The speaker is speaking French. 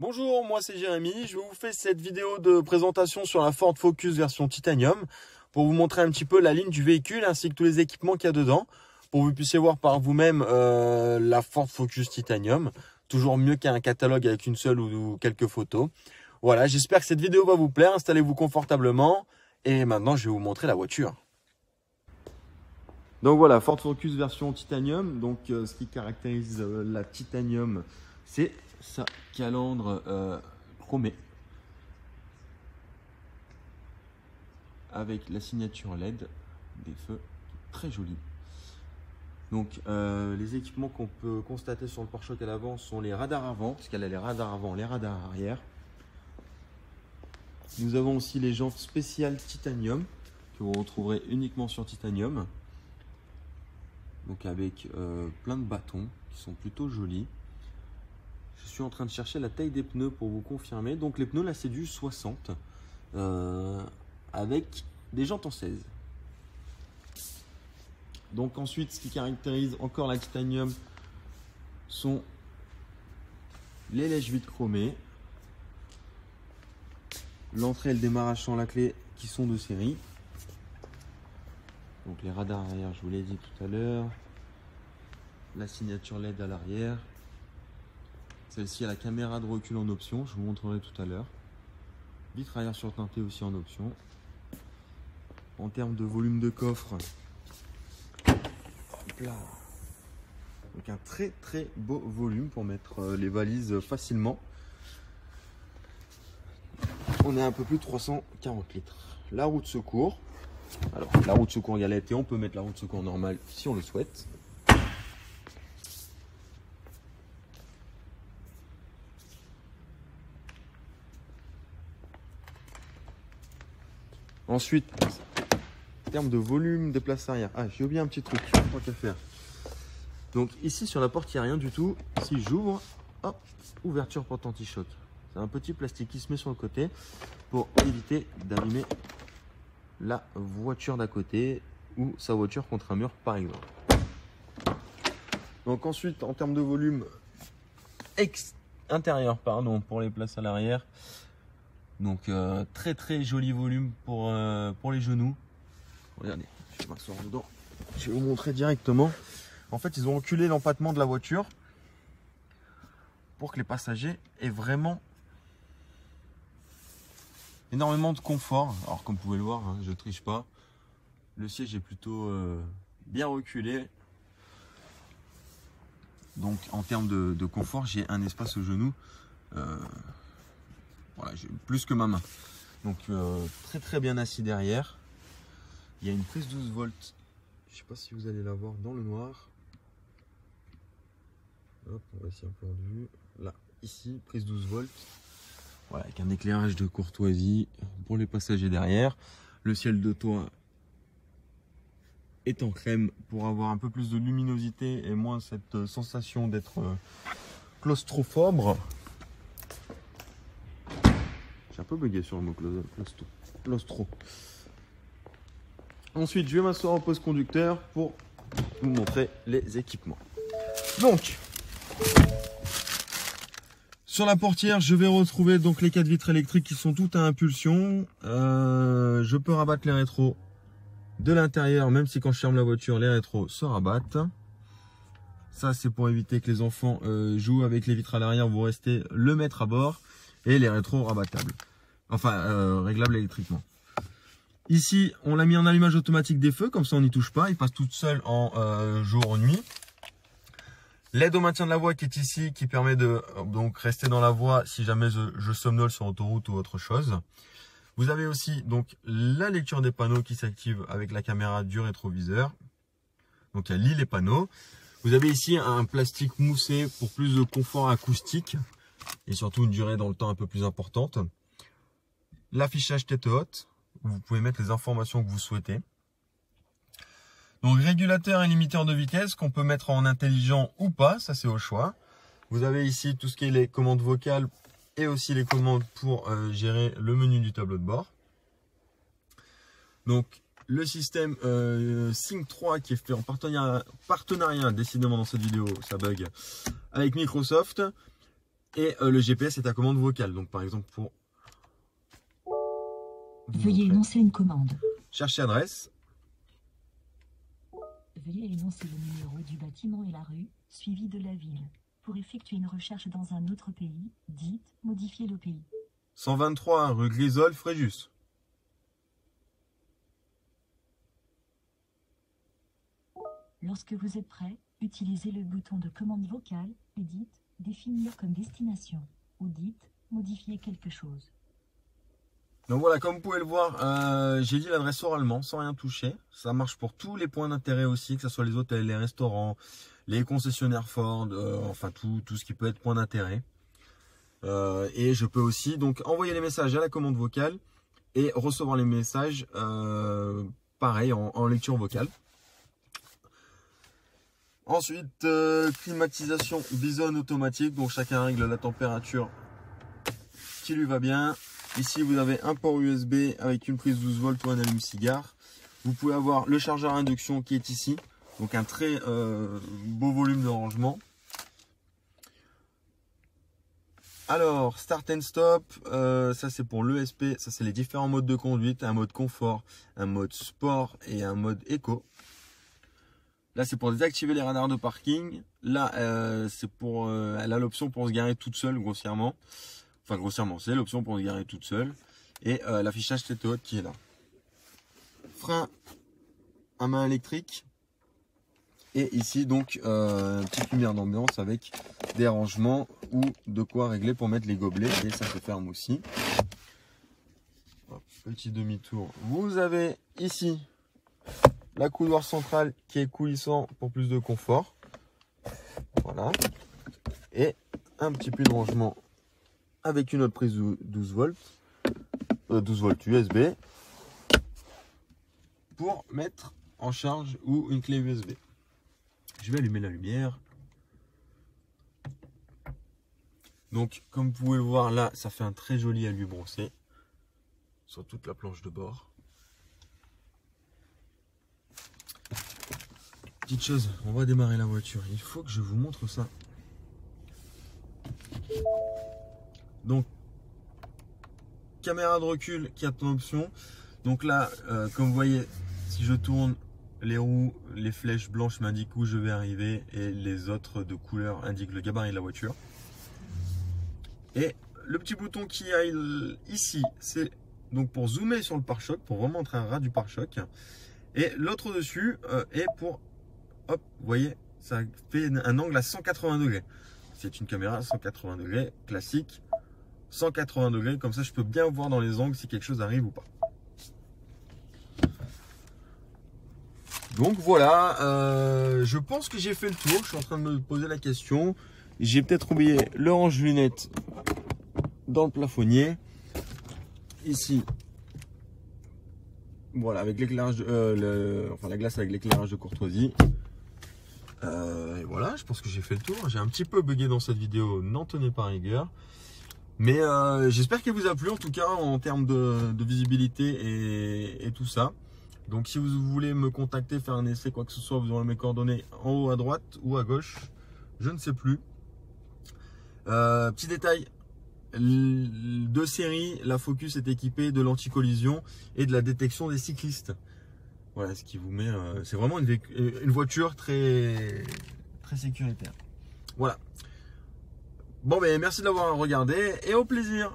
Bonjour, moi c'est Jérémy. Je vous fais cette vidéo de présentation sur la Ford Focus version Titanium pour vous montrer un petit peu la ligne du véhicule ainsi que tous les équipements qu'il y a dedans pour que vous puissiez voir par vous-même euh, la Ford Focus Titanium. Toujours mieux qu'un catalogue avec une seule ou, quelques photos. Voilà, j'espère que cette vidéo va vous plaire. Installez-vous confortablement et maintenant je vais vous montrer la voiture. Donc voilà, Ford Focus version Titanium. Donc euh, ce qui caractérise euh, la Titanium, c'est sa calandre euh, chromée avec la signature LED des feux très jolie. Donc euh, les équipements qu'on peut constater sur le pare-choc à l'avant sont les radars avant, parce qu'elle a les radars avant, les radars arrière. Nous avons aussi les jantes spéciales titanium que vous retrouverez uniquement sur titanium. Donc avec euh, plein de bâtons qui sont plutôt jolis. Je suis en train de chercher la taille des pneus pour vous confirmer. Donc les pneus là c'est du 60 euh, avec des jantes en 16. Donc ensuite ce qui caractérise encore la titanium sont les lèches vides chromées, l'entrée et le démarrage sans la clé qui sont de série. Donc les radars arrière, je vous l'ai dit tout à l'heure. La signature LED à l'arrière. Celle-ci a la caméra de recul en option, je vous montrerai tout à l'heure. Vitre arrière surteintée aussi en option. En termes de volume de coffre, donc un très très beau volume pour mettre euh, les valises facilement. On est à un peu plus de 340 litres. La roue de secours. Alors la roue de secours galette et on peut mettre la roue de secours normale si on le souhaite. Ensuite, en termes de volume des places arrière. Ah, j'ai oublié un petit truc, tant qu'à faire. Donc ici sur la porte, il n'y a rien du tout. Si j'ouvre, hop, ouverture porte anti-choc. C'est un petit plastique qui se met sur le côté pour éviter d'abîmer la voiture d'à côté ou sa voiture contre un mur par exemple. Donc ensuite, en termes de volume intérieur, pardon, pour les places à l'arrière, donc euh, très très joli volume pour, euh, pour les genoux. Regardez, je vais m'asseoir dedans. Je vais vous montrer directement. En fait, ils ont reculé l'empattement de la voiture pour que les passagers aient vraiment énormément de confort. Alors comme vous pouvez le voir, hein, je triche pas. Le siège est plutôt euh, bien reculé. Donc en termes de, confort, j'ai un espace au genou voilà, plus que ma main. Donc euh, très très bien assis derrière. Il y a une prise 12 volts. Je sais pas si vous allez la voir dans le noir. Hop, on va essayer un peu de vue. Là, ici, prise 12 volts. Voilà, avec un éclairage de courtoisie pour les passagers derrière. Le ciel de toit est en crème pour avoir un peu plus de luminosité et moins cette sensation d'être euh, claustrophobe un peu bugué sur le mot claustro. Ensuite, je vais m'asseoir en poste conducteur pour vous montrer les équipements. Donc, sur la portière, je vais retrouver donc les quatre vitres électriques qui sont toutes à impulsion. Euh, je peux rabattre les rétros de l'intérieur, même si quand je ferme la voiture, les rétros se rabattent. Ça, c'est pour éviter que les enfants euh, jouent avec les vitres à l'arrière. Vous restez le mettre à bord et les rétros rabattables. Enfin, euh, réglable électriquement. Ici, on l'a mis en allumage automatique des feux, comme ça on n'y touche pas. Il passe tout seul en euh, jour ou nuit. L'aide au maintien de la voie qui est ici, qui permet de donc rester dans la voie si jamais je, somnole sur autoroute ou autre chose. Vous avez aussi donc la lecture des panneaux qui s'active avec la caméra du rétroviseur. Donc elle lit les panneaux. Vous avez ici un plastique moussé pour plus de confort acoustique et surtout une durée dans le temps un peu plus importante l'affichage tête haute. Vous pouvez mettre les informations que vous souhaitez. Donc régulateur et limiteur de vitesse qu'on peut mettre en intelligent ou pas, ça c'est au choix. Vous avez ici tout ce qui est les commandes vocales et aussi les commandes pour euh, gérer le menu du tableau de bord. Donc le système euh, Sync 3 qui est fait en partenariat, décidément dans cette vidéo, ça bug, avec Microsoft. Et euh, le GPS est à commande vocale. Donc par exemple pour... Veuillez énoncer une commande. Chercher adresse. Veuillez énoncer le numéro du bâtiment et la rue, suivi de la ville. Pour effectuer une recherche dans un autre pays, dites modifier le pays. 123 rue Grisol, Fréjus. Lorsque vous êtes prêt, utilisez le bouton de commande vocale et dites définir comme destination ou dites modifier quelque chose. Donc voilà, comme vous pouvez le voir, euh, j'ai dit l'adresse oralement sans rien toucher. Ça marche pour tous les points d'intérêt aussi, que ce soit les hôtels, les restaurants, les concessionnaires Ford, euh, enfin tout, tout ce qui peut être point d'intérêt. Euh, et je peux aussi donc envoyer les messages à la commande vocale et recevoir les messages pareil en, lecture vocale. Ensuite, climatisation bison automatique, donc chacun règle la température qui lui va bien. Ici, vous avez un port USB avec une prise 12 volts ou un allume-cigare. Vous pouvez avoir le chargeur induction qui est ici. Donc un très euh, beau volume de rangement. Alors, start and stop, euh, ça c'est pour l'ESP, ça c'est les différents modes de conduite, un mode confort, un mode sport et un mode éco. Là c'est pour désactiver les radars de parking. Là euh, c'est pour, elle a l'option pour se garer toute seule grossièrement. Enfin, grossièrement, c'est l'option pour garer toute seule. Et euh, l'affichage tête haute qui est là. Frein à main électrique. Et ici, donc, euh, petite lumière d'ambiance avec des rangements ou de quoi régler pour mettre les gobelets. Et ça se ferme aussi. petit demi-tour. Vous avez ici la couloir centrale qui est coulissant pour plus de confort. Voilà. Et un petit peu de rangement avec une autre prise 12 volts, 12 euh, volts USB pour mettre en charge ou une clé USB. Je vais allumer la lumière. Donc, comme vous pouvez le voir là, ça fait un très joli alu brossé sur toute la planche de bord. Petite chose, on va démarrer la voiture. Il faut que je vous montre ça. Donc, caméra de recul qui a ton option. Donc là, euh, comme vous voyez, si je tourne les roues, les flèches blanches m'indiquent où je vais arriver et les autres de couleur indiquent le gabarit de la voiture. Et le petit bouton qui est ici, c'est donc pour zoomer sur le pare-choc, pour remontrer un ras du pare-choc. Et l'autre dessus euh, est pour, hop, vous voyez, ça fait un angle à 180 degrés. C'est une caméra à 180 degrés classique 180 degrés, comme ça je peux bien voir dans les angles si quelque chose arrive ou pas. Donc voilà, euh, je pense que j'ai fait le tour, je suis en train de me poser la question. J'ai peut-être oublié le range lunettes dans le plafonnier. Ici, voilà, avec l'éclairage, euh, enfin la glace avec l'éclairage de courtoisie. Euh, et voilà, je pense que j'ai fait le tour. J'ai un petit peu bugué dans cette vidéo, n'en tenez pas rigueur. Mais euh, j'espère qu'elle vous a plu en tout cas en termes de, visibilité et, tout ça. Donc si vous voulez me contacter, faire un essai, quoi que ce soit, vous aurez mes coordonnées en haut à droite ou à gauche. Je ne sais plus. Euh, petit détail, de série, la Focus est équipée de l'anti-collision et de la détection des cyclistes. Voilà, ce qui vous met... Euh, c'est vraiment une, une voiture très, très sécuritaire. Voilà. Bon, ben merci de l'avoir regardé et au plaisir